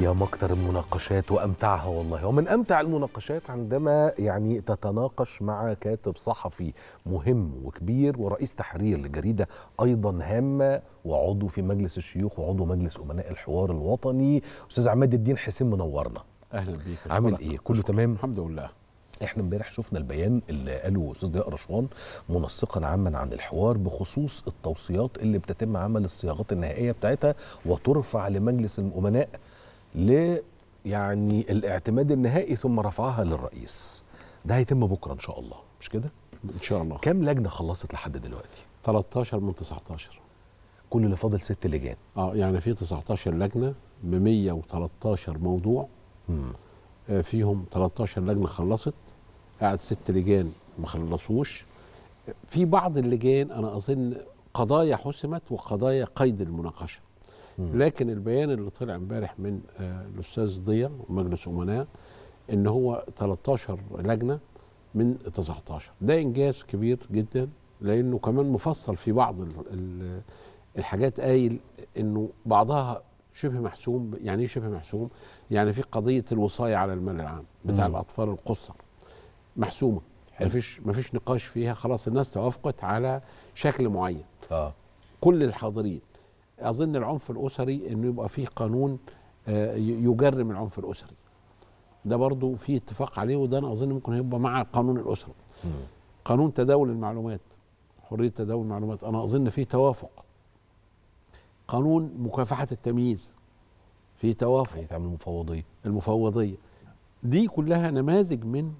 يا مكتر المناقشات وأمتعها والله. ومن أمتع المناقشات عندما يعني تتناقش مع كاتب صحفي مهم وكبير ورئيس تحرير لجريدة أيضا هامة وعضو في مجلس الشيوخ وعضو مجلس أمناء الحوار الوطني. أستاذ عماد الدين حسين منورنا. أهلا بيك. عامل. إيه؟ كله. تمام؟ الحمد لله. إحنا امبارح شفنا البيان اللي قاله أستاذ ضياء رشوان منسقا عاما عن الحوار بخصوص التوصيات اللي بتتم عمل الصياغات النهائية بتاعتها وترفع لمجلس الأمناء ل يعني الاعتماد النهائي ثم رفعها للرئيس. ده هيتم بكرة إن شاء الله مش كده؟ إن شاء الله. كام لجنة خلصت لحد دلوقتي؟ 13 من 19 كل اللي فاضل ست لجان. آه يعني في 19 لجنة ب 113 موضوع. مم. آه فيهم 13 لجنة خلصت. قاعد ست لجان ما خلصوش. في بعض اللجان أنا أظن قضايا حسمت وقضايا قيد المناقشة. لكن البيان اللي طلع امبارح من آه الأستاذ ضياء ومجلس امناء إن هو 13 لجنة من 19 ده إنجاز كبير جدا لأنه كمان مفصل في بعض ال- ال- الحاجات قايل إنه بعضها شبه محسوم يعني إيه شبه محسوم؟ يعني في قضية الوصاية على المال العام بتاع مم. الأطفال القصر. محسومة. مفيش مفيش نقاش فيها خلاص الناس توافقت على شكل معين. آه. كل الحاضرين أظن العنف الأسري إنه يبقى فيه قانون آه، يجرم العنف الأسري. ده برضو في اتفاق عليه وده أنا أظن ممكن هيبقى مع قانون الاسره. قانون تداول المعلومات حرية تداول المعلومات أنا أظن فيه توافق. قانون مكافحة التمييز فيه توافق. هيتعمل مفوضية. المفوضية. دي كلها نماذج من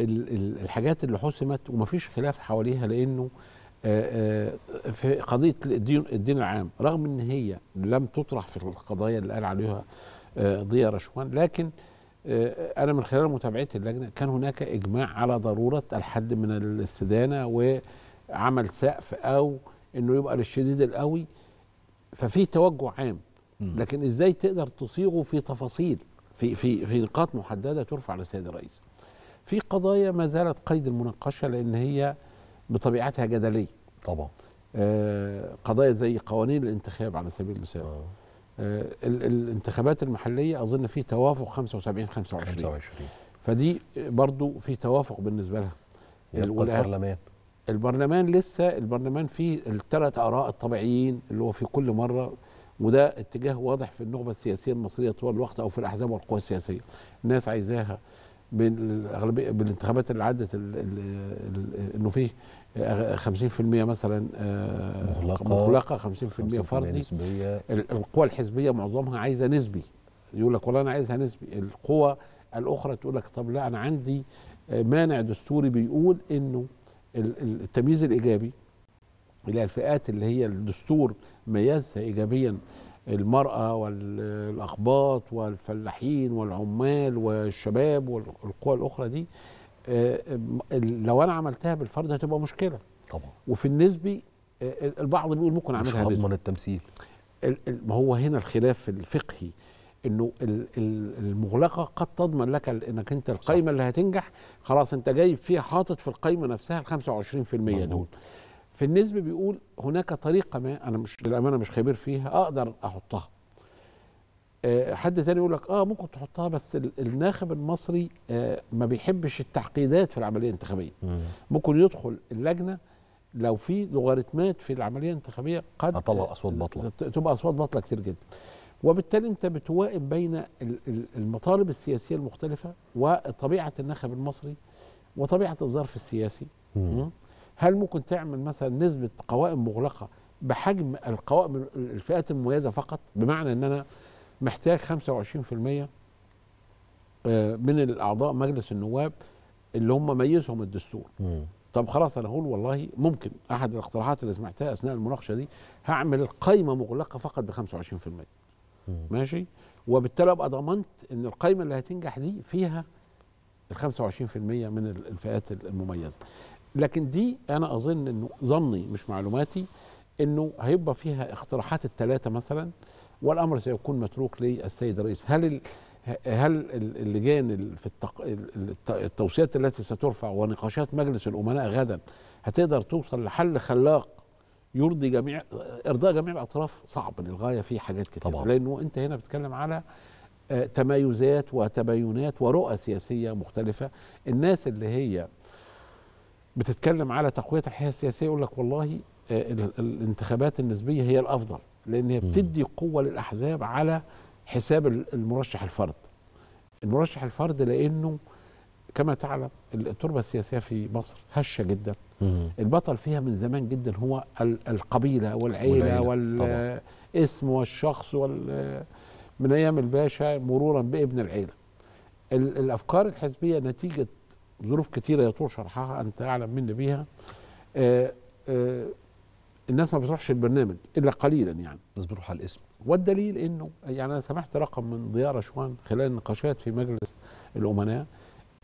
ال- ال- الحاجات اللي حسمت ومفيش خلاف حواليها لأنه في قضية الدين الدين العام رغم إن هي لم تطرح في القضايا اللي قال عليها آه، ضياء رشوان لكن آه، أنا من خلال متابعتي اللجنة كان هناك إجماع على ضرورة الحد من الاستدانة وعمل سقف أو إنه يبقى للشديد القوي ففي توجه عام. لكن إزاي تقدر تصيغه في تفاصيل في في في نقاط محددة ترفع للسيد الرئيس. في قضايا ما زالت قيد المناقشة لأن هي بطبيعتها جدلية. طبعا آه، قضايا زي قوانين الانتخاب على سبيل المثال. آه. آه، ال- الانتخابات المحلية أظن في توافق 75 25 25 فدي برضو في توافق بالنسبة لها. البرلمان البرلمان لسه البرلمان فيه الثلاث آراء الطبيعيين اللي هو في كل مرة وده اتجاه واضح في النخبة السياسية المصرية طول الوقت أو في الأحزاب والقوى السياسية الناس عايزاها بالاغلبيه بالانتخابات اللي عدت إنه فيه آه، 50% مثلا آه،. مغلقة 50% 50% فردي. القوى الحزبية معظمها عايزة نسبي. يقول لك والله أنا عايزها نسبي. القوى الأخرى تقول لك طب لا أنا عندي آه، مانع دستوري بيقول إنه ال- ال- التمييز الإيجابي هي الفئات اللي هي الدستور ميزها ايجابيا المرأة والاقباط والفلاحين والعمال والشباب والقوى الأخرى دي آه، ال- لو أنا عملتها بالفرد هتبقى مشكلة. طبعا. وفي النسبي آه، البعض بيقول ممكن مش أعملها نسبي هضمن التمثيل. ال- ال- ما هو هنا الخلاف الفقهي إنه ال- ال- المغلقة قد تضمن لك إنك أنت القايمة اللي هتنجح خلاص أنت جايب فيها حاطط في القايمة نفسها ال 25% دول. في النسبة بيقول هناك طريقة ما أنا مش للأمانة مش خبير فيها أقدر أحطها. آه، حد تاني يقول لك آه ممكن تحطها بس ال- الناخب المصري آه ما بيحبش التعقيدات في العملية الانتخابية. ممكن يدخل اللجنة لو في لوغاريتمات في العملية الانتخابية قد هطلع أصوات باطلة. ت- تبقى أصوات باطلة كتير جدا. وبالتالي أنت بتوائم بين ال- ال- المطالب السياسية المختلفة وطبيعة الناخب المصري وطبيعة الظرف السياسي. مم. هل ممكن تعمل مثلا نسبة قوائم مغلقة بحجم القوائم ال- الفئات المميزة فقط؟ بمعنى إن أنا محتاج 25% آه، من الأعضاء مجلس النواب اللي هم ميزهم الدستور. طب خلاص أنا هقول والله ممكن. أحد الاقتراحات اللي سمعتها أثناء المناقشة دي هعمل القايمه مغلقة فقط ب 25% مم. ماشي؟ وبالتالي أبقى ضمنت إن القايمة اللي هتنجح دي فيها ال 25% من ال- الفئات المميزة. لكن دي أنا أظن إنه ظني مش معلوماتي إنه هيبقى فيها اقتراحات الثلاثه مثلا والأمر سيكون متروك للسيد الرئيس هل ال هل ال- اللجان ال- في التق... ال- الت- التوصيات التي سترفع ونقاشات مجلس الأمناء غدا هتقدر توصل لحل خلاق يرضي جميع إرضاء جميع الأطراف؟ صعب للغاية في حاجات كتير. طبعاً. لأنه أنت هنا بتتكلم على آه، تمايزات وتباينات ورؤى سياسية مختلفة. الناس اللي هي بتتكلم على تقوية الحياة السياسية يقول لك والله آه، ال- الانتخابات النسبية هي الأفضل لأن هي. بتدي قوة للأحزاب على حساب ال- المرشح الفرد المرشح الفرد لأنه كما تعلم التربة السياسية في مصر هشة جدا. البطل فيها من زمان جدا هو ال- القبيلة والعيلة والعيلة، والاسم والشخص وال من أيام الباشا مرورا بابن العيلة ال- الأفكار الحزبية نتيجة ظروف كثيره يطول شرحها أنت أعلم مني بيها. آه، آه، الناس ما بتروحش البرنامج إلا قليلا يعني. الناس بتروح على الاسم. والدليل إنه يعني أنا سمعت رقم من ضياء رشوان خلال النقاشات في مجلس الأمناء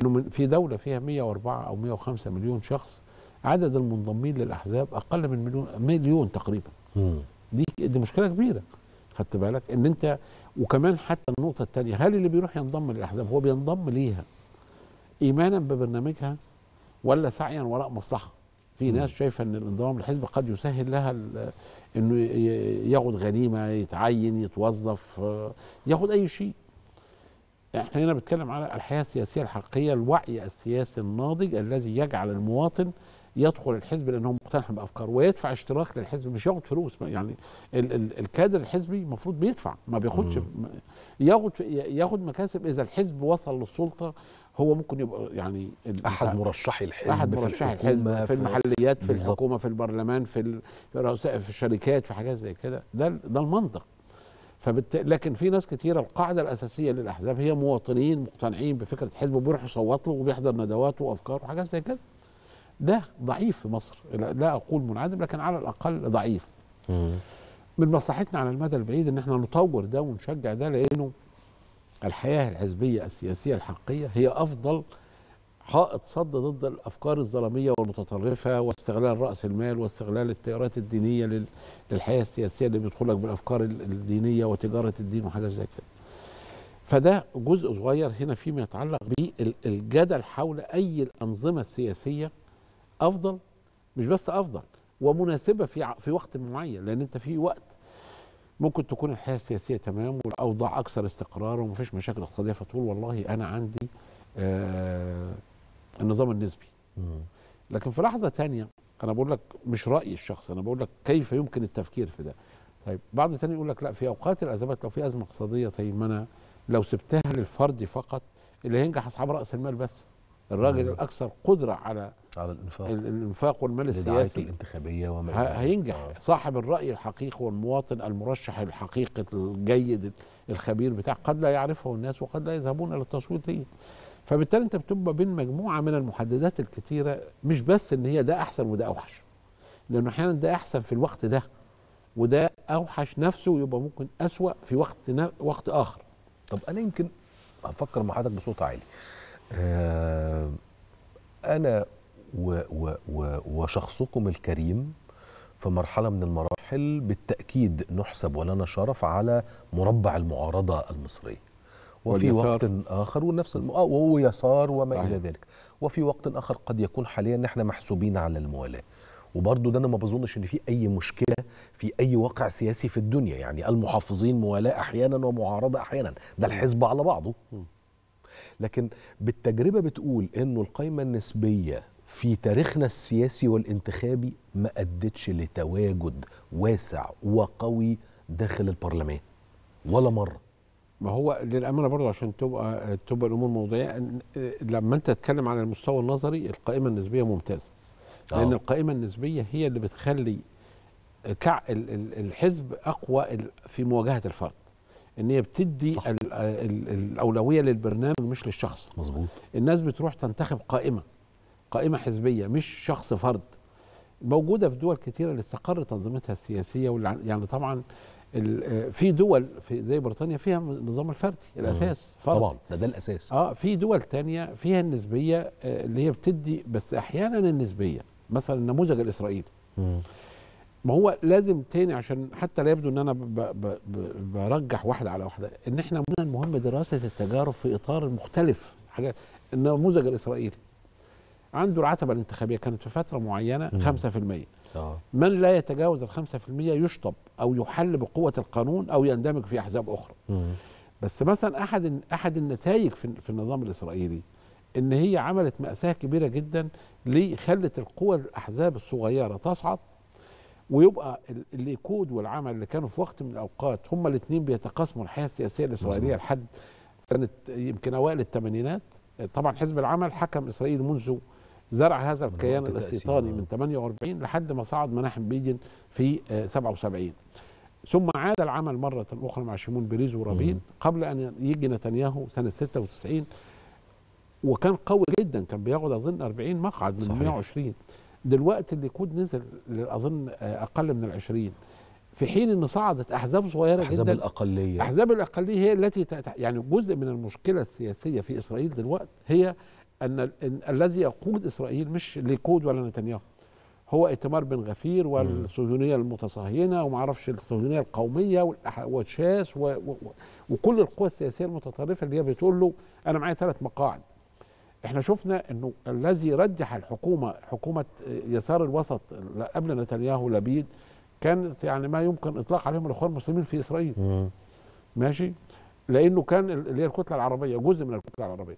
إنه من في دولة فيها 104 أو 105 مليون شخص عدد المنضمين للأحزاب أقل من مليون مليون تقريبا. دي دي مشكلة كبيرة. خدت بالك؟ إن أنت وكمان حتى النقطة الثانية هل اللي بيروح ينضم للأحزاب هو بينضم ليها؟ إيمانا ببرنامجها ولا سعيا وراء مصلحة في. ناس شايفة إن الانضمام للحزب قد يسهل لها إنه ياخد غنيمة يتعين يتوظف آه، ياخد أي شيء إحنا هنا بنتكلم على الحياة السياسية الحقيقية الوعي السياسي الناضج الذي يجعل المواطن يدخل الحزب لأنه مقتنع بأفكاره ويدفع اشتراك للحزب مش ياخد فلوس يعني ال ال الكادر الحزبي المفروض بيدفع ما بياخدش. ياخد ياخد مكاسب إذا الحزب وصل للسلطة هو ممكن يبقى يعني أحد مرشحي الحزب أحد في مرشحي الحزب في المحليات في بالظبط. الحكومة في البرلمان في ال- في رؤساء في الشركات في حاجات زي كده ده ده المنطق فبالت... لكن في ناس كتيرة القاعدة الأساسية للأحزاب هي مواطنين مقتنعين بفكرة الحزب وبيروح يصوت له وبيحضر ندواته وافكاره وحاجات زي كده ده ضعيف في مصر لا لا أقول منعدم لكن على الأقل ضعيف. من مصلحتنا على المدى البعيد إن إحنا نطور ده ونشجع ده لأنه الحياة الحزبية السياسية الحقيقية هي أفضل حائط صد ضد الأفكار الظلامية والمتطرفة واستغلال رأس المال واستغلال التيارات الدينية لل- للحياة السياسية اللي بيدخلك بالأفكار ال- الدينية وتجارة الدين وحاجات زي كده. فده جزء صغير هنا فيما يتعلق بالجدل حول أي الأنظمة السياسية أفضل مش بس أفضل ومناسبة في في وقت معين لأن أنت في وقت ممكن تكون الحياة السياسية تمام والأوضاع أكثر استقرار ومفيش مشاكل اقتصادية فتقول والله أنا عندي آه النظام النسبي. لكن في لحظة تانية أنا بقول لك مش رأيي الشخصي أنا بقول لك كيف يمكن التفكير في ده. طيب بعض تاني يقول لك لا في أوقات الأزمات لو في أزمة اقتصادية طيب ما أنا لو سبتها للفرد فقط اللي هينجح أصحاب رأس المال بس. الراجل. الأكثر قدرة على على الإنفاق. ال- الإنفاق والمال السياسي. الانتخابية وما. هينجح. آه. صاحب الرأي الحقيقي والمواطن المرشح الحقيقي الجيد الخبير بتاع قد لا يعرفه الناس وقد لا يذهبون إلى التصويت ليه. فبالتالي أنت بتبقى بين مجموعة من المحددات الكتيرة مش بس إن هي ده أحسن وده أوحش. لأنه أحيانا ده أحسن في الوقت ده وده أوحش نفسه يبقى ممكن أسوأ في وقت وقت آخر. طب أنا يمكن هفكر مع حضرتك بصوت عالي. آه أنا و و و وشخصكم الكريم في مرحلة من المراحل بالتأكيد نحسب ولنا شرف على مربع المعارضة المصرية. وفي. وقت آخر ونفس الم... آه وهو يسار وما صحيح. إلى ذلك. وفي وقت آخر قد يكون حاليا ان إحنا محسوبين على الموالاة. وبرضه ده أنا ما بظنش إن في أي مشكلة في أي واقع سياسي في الدنيا. يعني المحافظين موالاة أحيانا ومعارضة أحيانا. ده الحزب على بعضه. لكن بالتجربة بتقول إنه القائمه النسبية في تاريخنا السياسي والانتخابي ما أدتش لتواجد واسع وقوي داخل البرلمان ولا مرة. ما هو للأمانة برضه عشان تبقى تبقى الأمور موضوعية أن- لما أنت تتكلم على المستوى النظري القائمه النسبية ممتازة. لأن آه. القائمه النسبية هي اللي بتخلي كع ال- ال- الحزب أقوى في مواجهة الفرد. إن هي بتدي صح. ال ال الأولوية للبرنامج مش للشخص. مظبوط. الناس بتروح تنتخب قائمة قائمة حزبية مش شخص فرد. موجودة في دول كثيره اللي استقرت انظمتها السياسية والع- يعني طبعا في دول في زي بريطانيا فيها النظام الفردي الأساس فرد. طبعا ده ده الأساس. آه في دول تانية فيها النسبية آه، اللي هي بتدي بس أحيانا النسبية مثلا النموذج الإسرائيلي. مم. ما هو لازم تاني عشان حتى لا يبدو إن أنا ب ب ب برجح واحدة على واحدة إن إحنا من المهم دراسة التجارب في إطار مختلف حاجات النموذج الإسرائيلي عنده العتبه الانتخابية كانت في فترة معينة مم. 5% آه من لا يتجاوز ال 5% يشطب أو يحل بقوة القانون أو يندمج في أحزاب أخرى مم. بس مثلا أحد أحد النتائج في في النظام الإسرائيلي إن هي عملت مأساة كبيرة جدا ليه خلت القوى الأحزاب الصغيرة تصعد ويبقى ال- الليكود والعمل اللي كانوا في وقت من الأوقات هما الاثنين بيتقاسموا الحياة السياسية الإسرائيلية. لحد سنة يمكن أوائل الثمانينات طبعا حزب العمل حكم إسرائيل منذ زرع هذا الكيان الاستيطاني. من 48 لحد ما صعد مناحم بيجن في آه، 77 ثم عاد العمل مرة أخرى مع شيمون بيريز ورابين. قبل أن يجي نتنياهو سنة 96 وكان قوي جدا كان بياخد أظن 40 مقعد من صحيح. 120 دلوقتي الليكود نزل أظن آه، أقل من ال 20 في حين أن صعدت أحزاب صغيرة أحزاب جدا. الأقلية. أحزاب الأقلية هي التي يعني جزء من المشكلة السياسية في إسرائيل دلوقتي هي أن ال- إن الذي يقود إسرائيل مش ليكود ولا نتنياهو. هو ايتمار بن غفير والصهيونية المتصهينة وما أعرفش الصهيونية القومية والأح- وشاس و و و وكل القوى السياسية المتطرفة اللي هي بتقول له أنا معايا ثلاث مقاعد. إحنا شفنا إنه الذي رجح الحكومة حكومة يسار الوسط قبل نتنياهو لبيد كانت يعني ما يمكن إطلاق عليهم الإخوان المسلمين في إسرائيل. مم. ماشي؟ لأنه كان ال- اللي هي الكتلة العربية جزء من الكتلة العربية.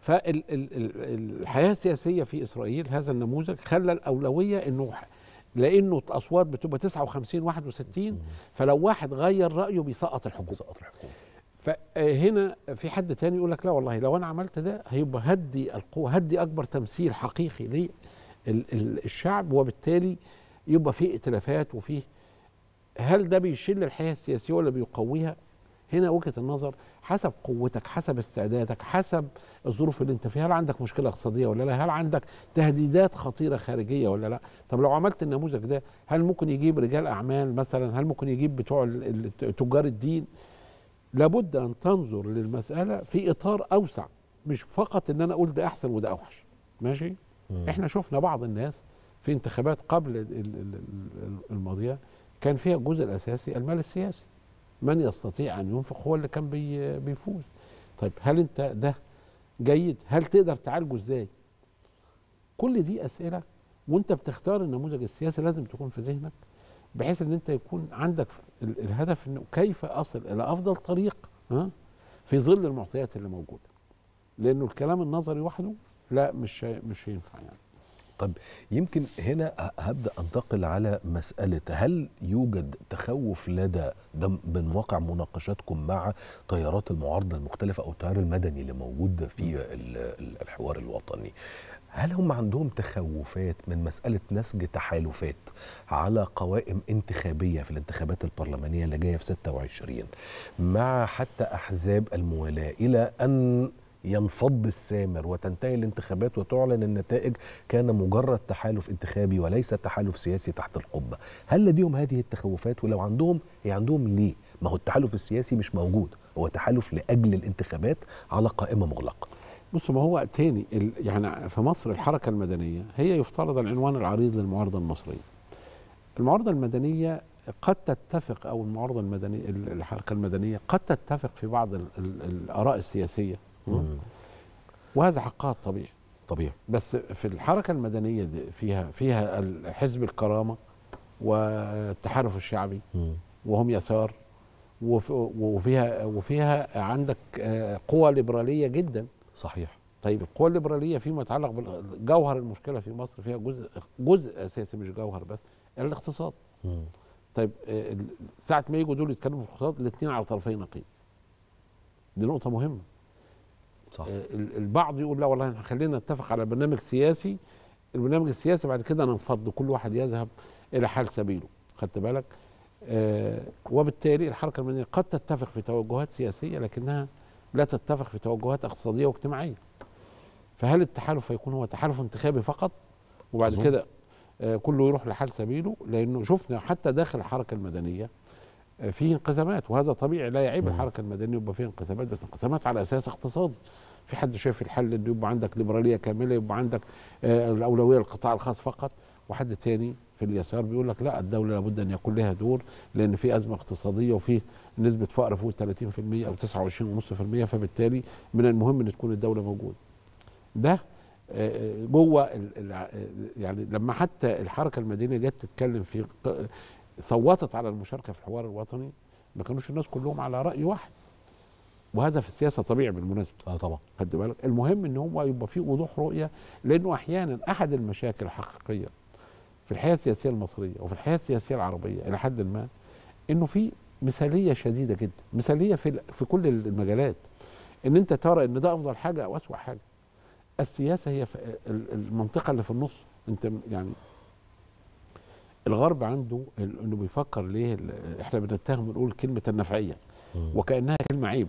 فالحياه السياسية في إسرائيل هذا النموذج خلى الأولوية إنه لأنه الاصوات بتبقى 59 61 فلو واحد غير رأيه بيسقط الحكومة. سقط الحكومة. فهنا في حد تاني يقول لك لا والله لو أنا عملت ده هيبقى هدي القوه هدي أكبر تمثيل حقيقي للشعب وبالتالي يبقى في ائتلافات وفيه هل ده بيشل الحياة السياسية ولا بيقويها؟ هنا وجهة النظر حسب قوتك حسب استعدادك حسب الظروف اللي انت فيها هل عندك مشكلة اقتصادية ولا لا؟ هل عندك تهديدات خطيرة خارجية ولا لا؟ طب لو عملت النموذج ده هل ممكن يجيب رجال أعمال مثلا؟ هل ممكن يجيب بتوع تجار الدين؟ لابد أن تنظر للمسألة في إطار أوسع مش فقط إن أنا أقول ده أحسن وده أوحش. ماشي؟ مم. إحنا شفنا بعض الناس في انتخابات قبل ال- ال- ال- ال- الماضية كان فيها الجزء الأساسي المال السياسي. من يستطيع أن ينفق هو اللي كان بي بيفوز. طيب هل أنت ده جيد؟ هل تقدر تعالجه إزاي؟ كل دي أسئلة وأنت بتختار النموذج السياسي لازم تكون في ذهنك. بحيث إن أنت يكون عندك ال- الهدف إنه كيف أصل إلى أفضل طريق ها في ظل المعطيات اللي موجودة. لأنه الكلام النظري وحده لا مش مش هينفع يعني. طب يمكن هنا هبدأ أنتقل على مسألة هل يوجد تخوف لدى ده من واقع مناقشاتكم مع تيارات المعارضة المختلفة أو التيار المدني اللي موجود في ال- ال- الحوار الوطني؟ هل هم عندهم تخوفات من مسألة نسج تحالفات على قوائم انتخابية في الانتخابات البرلمانية اللي جاية في 26 مع حتى أحزاب الموالاة إلى أن ينفض السامر وتنتهي الانتخابات وتعلن النتائج كان مجرد تحالف انتخابي وليس تحالف سياسي تحت القبة. هل لديهم هذه التخوفات؟ ولو عندهم هي عندهم ليه؟ ما هو التحالف السياسي مش موجود هو تحالف لأجل الانتخابات على قائمة مغلقة. بص ما هو تاني يعني في مصر الحركة المدنية هي يفترض العنوان العريض للمعارضة المصرية. المعارضة المدنية قد تتفق أو المعارضة المدنية ال- الحركة المدنية قد تتفق في بعض ال ال الآراء السياسية. مم. وهذا حقها الطبيعي. طبيعي. بس في الحركة المدنية دي فيها فيها حزب الكرامة والتحالف الشعبي مم. وهم يسار وف- وفيها وفيها عندك آه، قوى ليبرالية جدا. صحيح. طيب القوى الليبرالية فيما يتعلق بالجوهر المشكلة في مصر فيها جزء جزء أساسي مش جوهر بس الاقتصاد. طيب آه، ساعة ما يجوا دول يتكلموا في الاقتصاد الاثنين على طرفي نقيض. دي نقطة مهمة. صح. آه، ال- البعض يقول لا والله خلينا نتفق على برنامج سياسي. البرنامج السياسي بعد كده ننفض كل واحد يذهب إلى حال سبيله. خدت بالك؟ آه وبالتالي الحركة المدنية قد تتفق في توجهات سياسية لكنها لا تتفق في توجهات اقتصادية واجتماعية فهل التحالف هيكون هو تحالف انتخابي فقط وبعد أظن. كده آه كله يروح لحال سبيله لأنه شفنا حتى داخل الحركة المدنية آه فيه انقسامات وهذا طبيعي لا يعيب. الحركة المدنية يبقى فيها انقسامات بس انقسامات على أساس اقتصادي في حد شايف الحل إنه يبقى عندك ليبرالية كاملة يبقى عندك آه الأولوية للقطاع الخاص فقط وحد تاني في اليسار بيقول لك لا الدولة لابد أن يكون لها دور لأن في أزمة اقتصادية وفي نسبة فقر فوق 30% أو 29.5% فبالتالي من المهم إن تكون الدولة موجودة. ده آه، جوه ال- ال- يعني لما حتى الحركة المدنية جت تتكلم في صوتت على المشاركة في الحوار الوطني ما كانوش الناس كلهم على رأي واحد. وهذا في السياسة طبيعي بالمناسبة. آه طبعا. خد بالك؟ المهم إن هو يبقى في وضوح رؤية لأنه أحيانا أحد المشاكل الحقيقيه في الحياة السياسية المصرية وفي الحياة السياسية العربية إلى حد ما إنه في مثالية شديدة جدا مثالية في في كل المجالات. إن أنت ترى إن ده أفضل حاجة أو أسوأ حاجة. السياسة هي المنطقة اللي في النص. أنت يعني الغرب عنده إنه بيفكر ليه إحنا بنتهم ونقول كلمة النفعية. وكأنها كلمة عيب.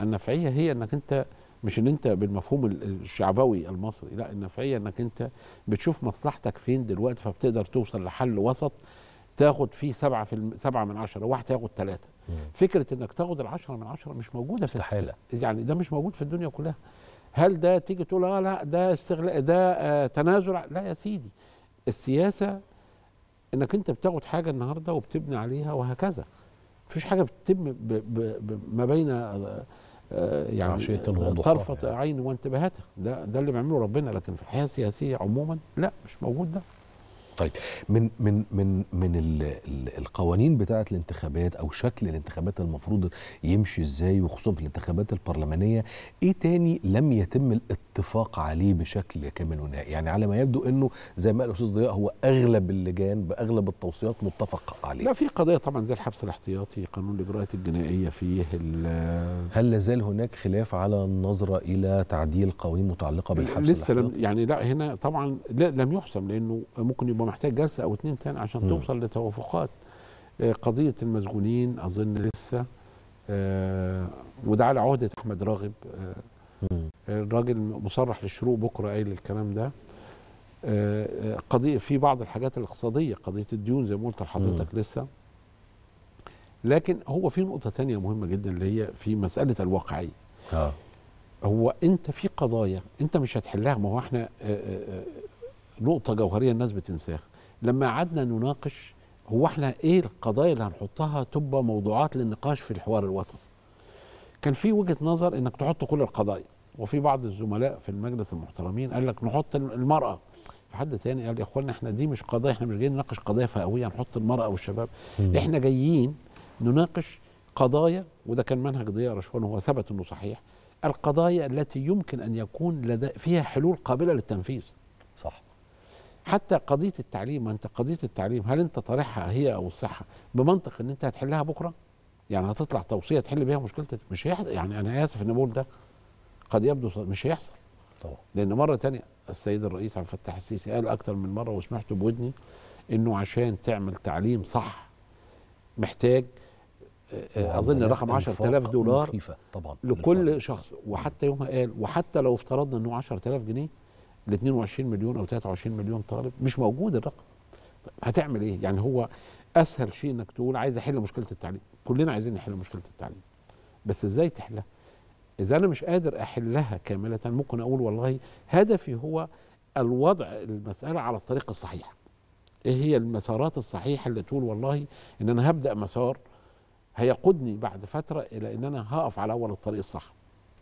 النفعية هي إنك أنت مش إن أنت بالمفهوم ال- الشعبوي المصري لا النفعية إنك أنت بتشوف مصلحتك فين دلوقتي فبتقدر توصل لحل وسط تاخد فيه سبعة في الم... سبعة من عشرة واحد تاخد ثلاثة. فكرة إنك تاخد العشرة من عشرة مش موجودة في استحالة. يعني ده مش موجود في الدنيا كلها. هل ده تيجي تقول آه لا ده استغلاء ده آه تنازل لا يا سيدي. السياسة إنك أنت بتاخد حاجة النهاردة وبتبني عليها وهكذا. مفيش حاجة بتتم ب... ب... ب... ما بين آه، يعني عشية يعني. عين وانتباهاتها. ده ده اللي بيعمله ربنا. لكن في الحياة السياسية عموما لا مش موجود ده. طيب من من من من ال ال القوانين بتاعة الانتخابات أو شكل الانتخابات المفروض يمشي إزاي وخصوصا في الانتخابات البرلمانية إيه تاني لم يتم الاتفاق عليه بشكل كامل ونهائي يعني على ما يبدو إنه زي ما قال الأستاذ ضياء هو أغلب اللجان بأغلب التوصيات متفق عليه لا في قضايا طبعا زي الحبس الاحتياطي قانون الإجراءات الجنائية فيه هل لازال هناك خلاف على النظرة إلى تعديل قوانين متعلقة بالحبس لسه لم؟ يعني لا هنا طبعا لا لم يحسم لأنه ممكن يبقى محتاج جلسة أو اتنين تاني عشان مم. توصل لتوافقات آه، قضية المسجونين أظن لسه آه، وده على عهدة أحمد راغب آه،. الراجل مصرح للشروق بكرة قايل الكلام ده. آه، آه، قضية في بعض الحاجات الاقتصادية قضية الديون زي ما قلت لحضرتك لسه. لكن هو في نقطة تانية مهمة جدا اللي هي في مسألة الواقعية. آه. هو أنت في قضايا أنت مش هتحلها ما هو إحنا آه، آه، آه، نقطة جوهرية الناس بتنساها. لما قعدنا نناقش هو إحنا إيه القضايا اللي هنحطها تبقى موضوعات للنقاش في الحوار الوطني؟ كان في وجهة نظر إنك تحط كل القضايا. وفي بعض الزملاء في المجلس المحترمين قال لك نحط المرأة. في حد تاني قال يا اخوانا إحنا دي مش قضايا إحنا مش جايين نناقش قضايا فئوية نحط المرأة والشباب. إحنا جايين نناقش قضايا وده كان منهج ضياء رشوان وهو ثبت إنه صحيح القضايا التي يمكن أن يكون لدى فيها حلول قابلة للتنفيذ. صح. حتى قضية التعليم ما أنت قضية التعليم هل أنت طارحها هي أو الصحة بمنطق إن أنت هتحلها بكرة؟ يعني هتطلع توصية تحل بيها مشكلة مش هيحصل يعني أنا آسف إن بقول ده قد يبدو مش هيحصل. طبعا. لأن مرة تانية السيد الرئيس عبد الفتاح السيسي قال أكتر من مرة وسمعته بودني إنه عشان تعمل تعليم صح محتاج آه، آه، أظن رقم 10000 إنفاق دولار مخيفة طبعا لكل للفرد. شخص. وحتى يومها قال وحتى لو افترضنا إنه 10000 جنيه ل 22 مليون أو 23 مليون طالب مش موجود الرقم. هتعمل إيه؟ يعني هو أسهل شيء إنك تقول عايز أحل مشكلة التعليم. كلنا عايزين نحل مشكلة التعليم. بس إزاي تحلها؟ إذا أنا مش قادر أحلها كاملة ممكن أقول والله هدفي هو الوضع المسألة على الطريق الصحيح. إيه هي المسارات الصحيحة اللي تقول والله إن أنا هبدأ مسار هيقودني بعد فترة إلى إن أنا هقف على أول الطريق الصح؟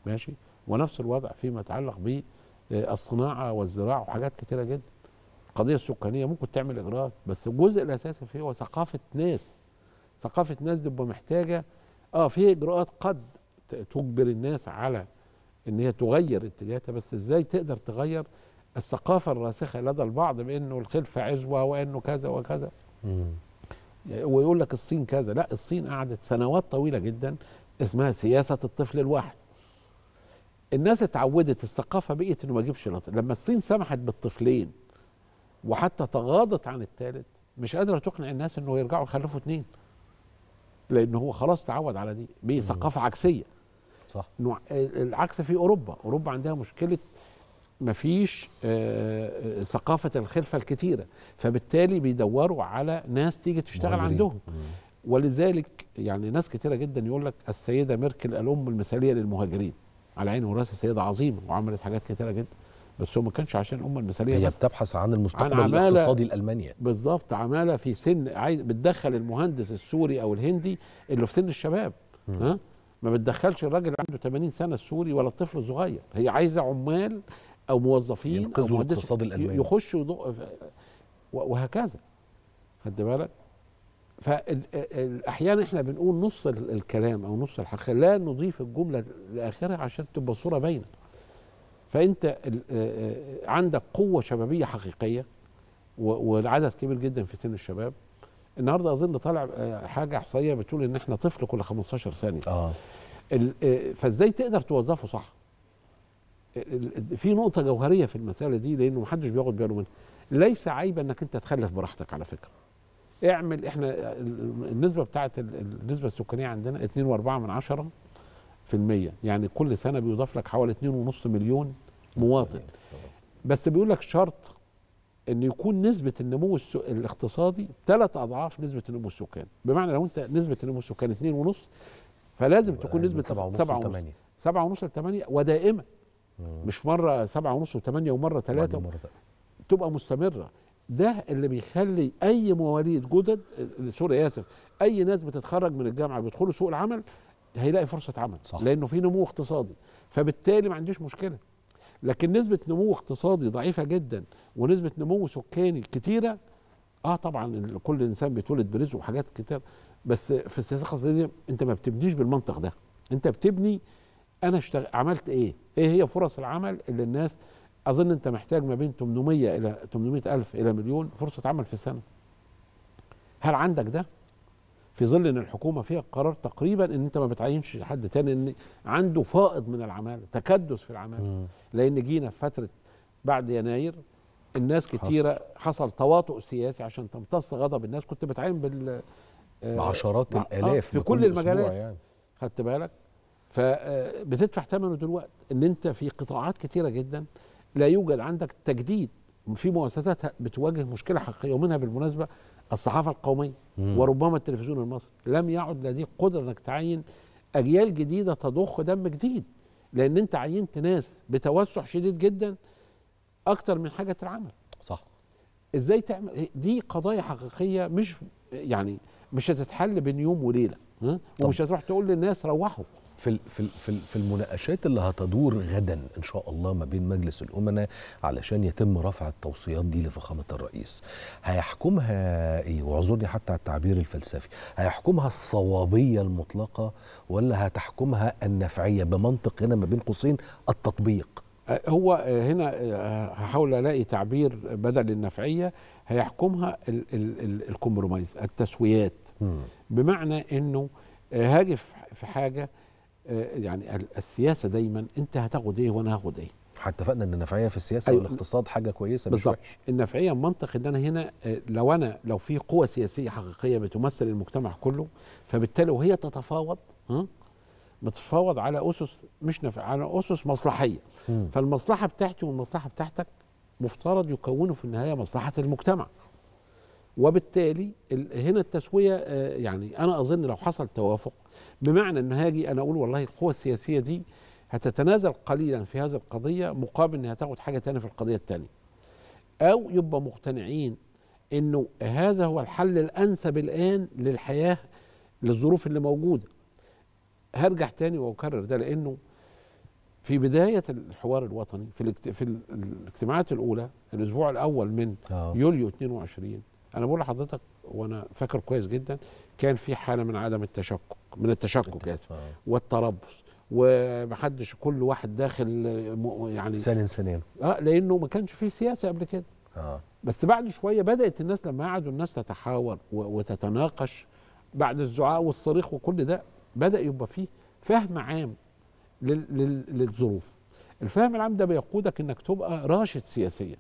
ماشي؟ ونفس الوضع فيما يتعلق بالصناعة والزراعة وحاجات كتيرة جدا. القضية السكانية ممكن تعمل اجراءات بس الجزء الأساسي فيه هو ثقافة ناس. ثقافة ناس تبقى محتاجة آه في إجراءات قد تجبر الناس على إن هي تغير اتجاهاتها بس إزاي تقدر تغير الثقافة الراسخة لدى البعض بإنه الخلفه عزوة وإنه كذا وكذا؟ مم. ويقول لك الصين كذا لا الصين قعدت سنوات طويلة جدا اسمها سياسة الطفل الواحد. الناس اتعودت الثقافة بقيت إنه ما يجيبش لطف لما الصين سمحت بالطفلين وحتى تغاضت عن الثالث مش قادرة تقنع الناس إنه يرجعوا يخلفوا اتنين. لأن هو خلاص تعود على دي بقي ثقافة عكسية. صح. نوع العكس في أوروبا أوروبا عندها مشكلة مفيش آه، آه، ثقافة الخلفة الكتيرة. فبالتالي بيدوروا على ناس تيجي تشتغل. عندهم. مم. ولذلك يعني ناس كتيرة جدا يقول لك السيدة ميركل الأم المثالية للمهاجرين. على عيني وراسي السيده عظيمة وعملت حاجات كتيرة جدا. بس هو ما كانش عشان الام المثالية هي بس. بتبحث عن المستقبل عمالة- الاقتصادي لالمانيا بالظبط عمالة في سن عايز بتدخل المهندس السوري أو الهندي اللي في سن الشباب مم. ها؟ ما بتدخلش الراجل اللي عنده 80 سنة السوري ولا الطفل الصغير. هي عايزة عمال أو موظفين ينقذوا الاقتصاد الألماني. يخشوا يض- وهكذا. خد بالك؟ فاحيانا إحنا بنقول نص ال- الكلام أو نص الحقيقة لا نضيف الجملة لآخرها عشان تبقى الصورة باينة. فانت آه، آه، عندك قوة شبابية حقيقية والعدد كبير جدا في سن الشباب. النهارده أظن طالع آه، حاجة إحصائية بتقول إن إحنا طفل كل 15 ثانية. آه. فإزاي تقدر توظفه صح؟ في نقطة جوهرية في المسألة دي لأنه محدش بياخد باله منها. ليس عيبا إنك أنت تخلف براحتك على فكرة. اعمل إحنا ال- النسبة بتاعت ال- النسبة السكانية عندنا 2.4 من عشرة. يعني كل سنة بيضاف لك حوالي 2.5 مليون مواطن. بس بيقول لك شرط إن يكون نسبة النمو الاقتصادي ثلاث أضعاف نسبة النمو السكاني. بمعنى لو أنت نسبة النمو السكاني 2.5 فلازم تكون نسبة 7 7 ونص ونص. 8 7 ونص ل 8 ودائمه مش مرة 7 ونص و8 ومرة 3 تبقى مستمرة. ده اللي بيخلي أي مواليد جدد آه، سوري آسف أي ناس بتتخرج من الجامعة بيدخلوا سوق العمل هيلاقي فرصة عمل صح. لأنه في نمو اقتصادي. فبالتالي ما عنديش مشكلة. لكن نسبة نمو اقتصادي ضعيفة جدا ونسبة نمو سكاني كتيرة آه طبعا كل إنسان بيتولد برزقه وحاجات كتير بس في السياسة الاقتصاديه دي أنت ما بتبنيش بالمنطق ده. أنت بتبني أنا اشتغل عملت إيه؟ إيه هي فرص العمل اللي الناس أظن أنت محتاج ما بين 800 إلى 800 ألف إلى مليون فرصة عمل في السنة. هل عندك ده؟ في ظل إن الحكومة فيها قرار تقريبا إن أنت ما بتعينش حد تاني إن عنده فائض من العمالة تكدس في العمالة. لأن جينا في فترة بعد يناير الناس كتيرة حصل, حصل تواطؤ سياسي عشان تمتص غضب الناس. كنت بتعين بال آه، بعشرات مع- آه، الالاف في كل المجالات. يعني. خدت بالك؟ فبتدفع ثمنه دلوقتي. إن أنت في قطاعات كتيرة جدا لا يوجد عندك تجديد في مؤسسات بتواجه مشكلة حقيقية ومنها بالمناسبة الصحافة القومية مم. وربما التلفزيون المصري. لم يعد لديك قدرة إنك تعين أجيال جديدة تضخ دم جديد لأن أنت عينت ناس بتوسع شديد جدا أكتر من حاجة العمل. صح. إزاي تعمل دي قضايا حقيقية مش يعني مش هتتحل بين يوم وليلة ها؟ ومش هتروح تقول للناس روحوا. في في في ال- في المناقشات اللي هتدور غدا إن شاء الله ما بين مجلس الأمناء علشان يتم رفع التوصيات دي لفخامة الرئيس. هيحكمها إيه؟ واعذرني حتى على التعبير الفلسفي. هيحكمها الصوابية المطلقة ولا هتحكمها النفعية بمنطق هنا ما بين قوسين؟ التطبيق. هو هنا هحاول ألاقي تعبير بدل النفعية. هيحكمها ال- ال- ال- الكومبرومايز التسويات. بمعنى إنه هاجي في حاجة يعني ال- السياسة دايما أنت هتاخد إيه وأنا هاخد إيه حتى اتفقنا إن النفعية في السياسة أيوة. والاقتصاد حاجة كويسة بالظبط النفعية منطق إن أنا هنا آه، لو أنا لو في قوة سياسية حقيقية بتمثل المجتمع كله فبالتالي وهي تتفاوض ها بتتفاوض على أسس مش نفع على أسس مصلحية مم. فالمصلحة بتاعتي والمصلحة بتاعتك مفترض يكونوا في النهاية مصلحة المجتمع وبالتالي ال- هنا التسوية آه، يعني أنا أظن لو حصل توافق بمعنى ان هاجي أنا أقول والله القوى السياسية دي هتتنازل قليلا في هذه القضية مقابل إنها تاخد حاجة تانية في القضية الثانية أو يبقى مقتنعين إنه هذا هو الحل الأنسب الآن للحياة للظروف اللي موجودة هرجع تاني وأكرر ده لأنه في بداية الحوار الوطني في. في ال- الاجتماعات الأولى الأسبوع الأول من آه. يوليو 22 أنا بقول لحضرتك وأنا فاكر كويس جدا كان في حالة من عدم التشكك من التشكك آسف آه. والتربص ومحدش كل واحد داخل يعني سنين سنين آه لأنه ما كانش في سياسة قبل كده. آه. بس بعد شوية بدأت الناس لما قعدوا الناس تتحاور وتتناقش بعد الزعاق والصريخ وكل ده بدأ يبقى فيه فهم عام لل- لل- للظروف. الفهم العام ده بيقودك إنك تبقى راشد سياسيا.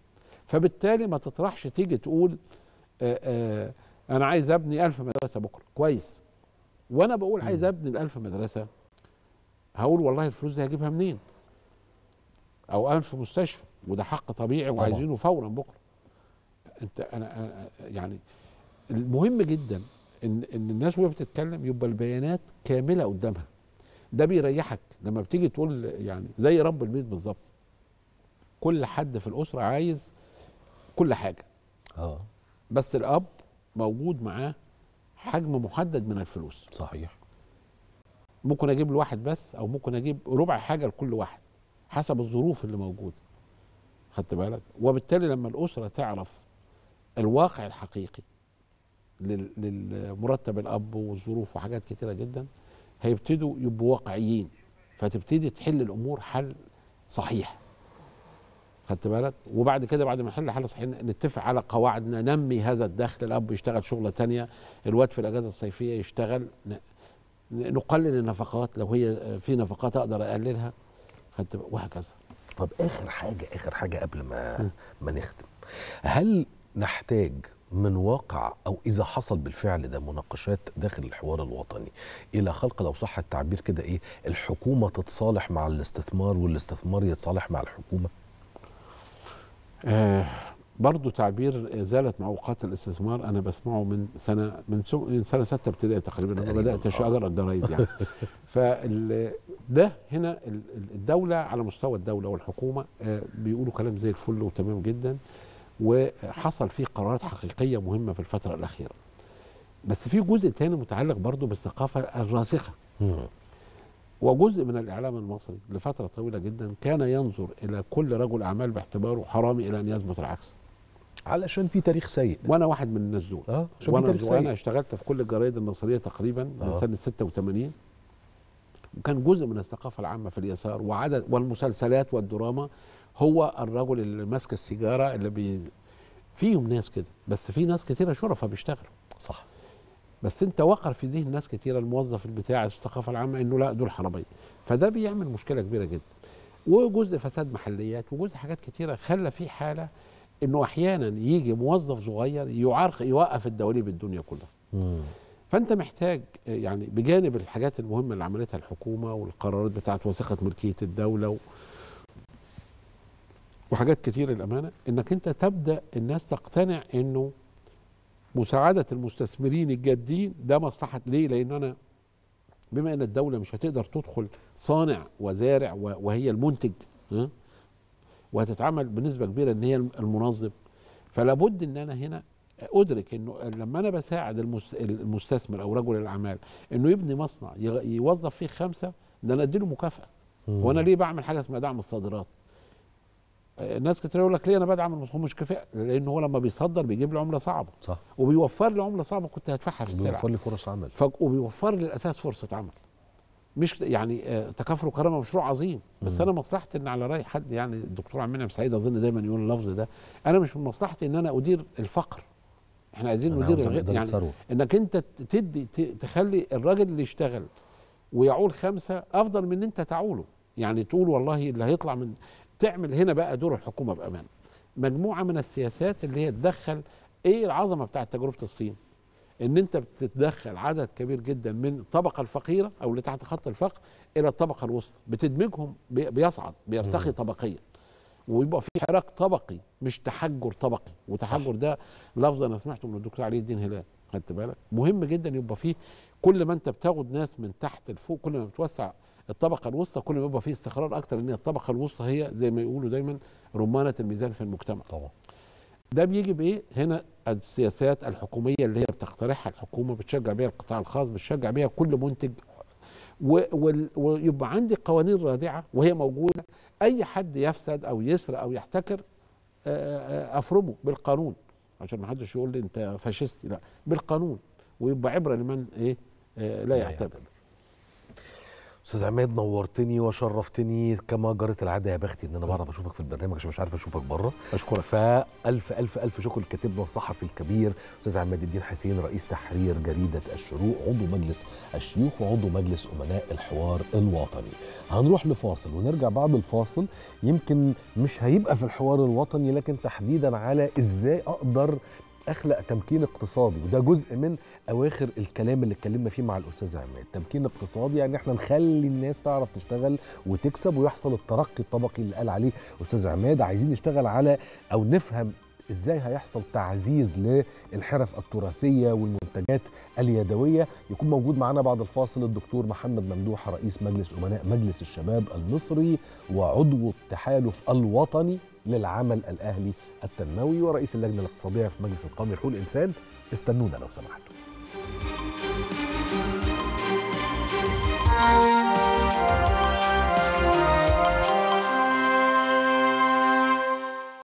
فبالتالي ما تطرحش تيجي تقول أنا عايز أبني ألف مدرسة بكرة. كويس. وأنا بقول عايز أبني الألف مدرسة هقول والله الفلوس دي هجيبها منين؟ أو ألف مستشفى وده حق طبيعي. وعايزينه فورا بكرة. أنت أنا أنا- يعني المهم جدا إن إن الناس وهي بتتكلم يبقى البيانات كاملة قدامها. ده بيريحك لما بتيجي تقول يعني زي رب البيت بالظبط. كل حد في الأسرة عايز كل حاجة. آه. بس الاب موجود معاه حجم محدد من الفلوس. صحيح. ممكن أجيب له واحد بس أو ممكن أجيب ربع حاجة لكل واحد حسب الظروف اللي موجودة. خدت بالك؟ وبالتالي لما الأسرة تعرف الواقع الحقيقي لل- للمرتب الأب والظروف وحاجات كتيرة جدا هيبتدوا يبقوا واقعيين فتبتدي تحل الأمور حل صحيح. خدت بالك؟ وبعد كده بعد ما نحل حل صحيح نتفق على قواعد ننمي هذا الدخل. الأب يشتغل شغلة تانية. الواد في الأجازة الصيفية يشتغل. نقلل النفقات. لو هي في نفقات أقدر أقللها. خدت؟ وهكذا. طب آخر حاجة آخر حاجة قبل ما ما نختم. هل نحتاج من واقع أو إذا حصل بالفعل ده مناقشات داخل الحوار الوطني إلى خلق لو صح التعبير كده إيه الحكومة تتصالح مع الاستثمار والاستثمار يتصالح مع الحكومة؟ آه برضو تعبير ازاله معوقات الاستثمار. أنا بسمعه من سنة من, سو من سنة ستة ابتدائي تقريبا أنا تقريباً، بدأت آه. اقرا الجرايد يعني. فال ده هنا ال- ال- الدولة على مستوى الدولة والحكومة آه بيقولوا كلام زي الفل وتمام جدا. وحصل فيه قرارات حقيقية مهمة في الفترة الأخيرة. بس في جزء تاني متعلق برضو بالثقافة الراسخة. مم. وجزء من الإعلام المصري لفترة طويلة جدا كان ينظر إلى كل رجل أعمال باعتباره حرامي إلى أن يثبت العكس. علشان في تاريخ سيء. وأنا واحد من الناس دول. آه وأنا سيء. اشتغلت في كل الجرايد المصريه تقريبا من آه. سنة 86 وكان جزء من الثقافة العامة في اليسار وعدد والمسلسلات والدراما هو الرجل اللي ماسك السيجارة اللي بي فيهم ناس كده بس في ناس كتيرة شرفاء بيشتغلوا. صح. بس انت وقر في ذهن ناس كتيرة الموظف بتاع الثقافة العامة انه لا دول حرامية. فده بيعمل مشكلة كبيرة جدا. وجزء فساد محليات وجزء حاجات كتيرة خلى في حالة انه أحيانا يجي موظف صغير يعرق يوقف الدواليب الدنيا كلها. مم. فانت محتاج يعني بجانب الحاجات المهمة اللي عملتها الحكومة والقرارات بتاعت وثيقة ملكية الدولة و وحاجات كتير الامانه إنك أنت تبدأ الناس تقتنع إنه مساعدة المستثمرين الجادين ده مصلحة ليه؟ لأن أنا بما إن الدولة مش هتقدر تدخل صانع وزارع وهي المنتج ها؟ وهتتعامل بنسبة كبيرة إن هي المنظم فلا بد إن أنا هنا أدرك إنه لما أنا بساعد المس- المستثمر أو رجل الأعمال إنه يبني مصنع يوظف فيه خمسة ده أنا أديله مكافأة. وأنا ليه بعمل حاجة اسمها دعم الصادرات ناس كتير يقول لك ليه أنا بدعم المصنع مش كفاية لأن هو لما بيصدر بيجيب لي عملة صعبة. صح. وبيوفر لي عملة صعبة كنت هدفعها في السلعه بيوفر لي فرص عمل. ف... وبيوفر لي الأساس فرصة عمل. مش يعني آه، تكافل وكرامة مشروع عظيم. بس مم. أنا مصلحتي إن على رأي حد يعني الدكتور عبد المنعم سعيد أظن دايما يقول اللفظ ده. أنا مش من مصلحتي إن أنا أدير الفقر. إحنا عايزين ندير الغ... يعني ثروة. إنك أنت تدي تخلي الراجل اللي يشتغل ويعول خمسة أفضل من إن أنت تعوله. يعني تقول والله اللي هيطلع من تعمل هنا بقى دور الحكومة بأمان. مجموعة من السياسات اللي هي تدخل إيه العظمة بتاعت تجربة الصين؟ إن أنت بتتدخل عدد كبير جدا من الطبقه الفقيرة أو اللي تحت خط الفقر إلى الطبقة الوسطى. بتدمجهم بي- بيصعد بيرتقي طبقيا. ويبقى في حراك طبقي مش تحجر طبقي. وتحجر ده لفظ أنا سمعته من الدكتور علي الدين هلال. خدت بالك؟ مهم جدا يبقى فيه كل ما أنت بتاخد ناس من تحت لفوق كل ما بتوسع الطبقة الوسطى كل ما يبقى فيه استقرار أكتر لأن الطبقة الوسطى هي زي ما يقولوا دايما رمانة الميزان في المجتمع. طبعا. ده بيجي بإيه؟ هنا السياسات الحكومية اللي هي بتقترحها الحكومة بتشجع بيها القطاع الخاص بتشجع بيها كل منتج. ويبقى عندي قوانين رادعة وهي موجودة. أي حد يفسد أو يسرق أو يحتكر أفرمه بالقانون. عشان ما حدش يقول لي أنت فاشستي لا بالقانون. ويبقى عبرة لمن إيه؟ لا يعتبر. أستاذ عماد نورتني وشرفتني كما جرت العادة يا بختي إن أنا بعرف أشوفك في البرنامج عشان مش عارف أشوفك بره أشكرك. فألف ألف ألف شكر لكاتبنا الصحفي الكبير أستاذ عماد الدين حسين رئيس تحرير جريدة الشروق عضو مجلس الشيوخ وعضو مجلس أمناء الحوار الوطني. هنروح لفاصل ونرجع بعد الفاصل. يمكن مش هيبقى في الحوار الوطني لكن تحديدا على إزاي أقدر أخلق تمكين اقتصادي وده جزء من أواخر الكلام اللي اتكلمنا فيه مع الأستاذ عماد. تمكين اقتصادي يعني إحنا نخلي الناس تعرف تشتغل وتكسب ويحصل الترقي الطبقي اللي قال عليه أستاذ عماد. عايزين نشتغل على أو نفهم إزاي هيحصل تعزيز للحرف التراثية والمنتجات اليدوية. يكون موجود معنا بعد الفاصل الدكتور محمد ممدوح رئيس مجلس أمناء مجلس الشباب المصري وعضو التحالف الوطني. للعمل الأهلي التنموي ورئيس اللجنة الاقتصادية في مجلس القومي لحقوق الانسان استنونا لو سمحتوا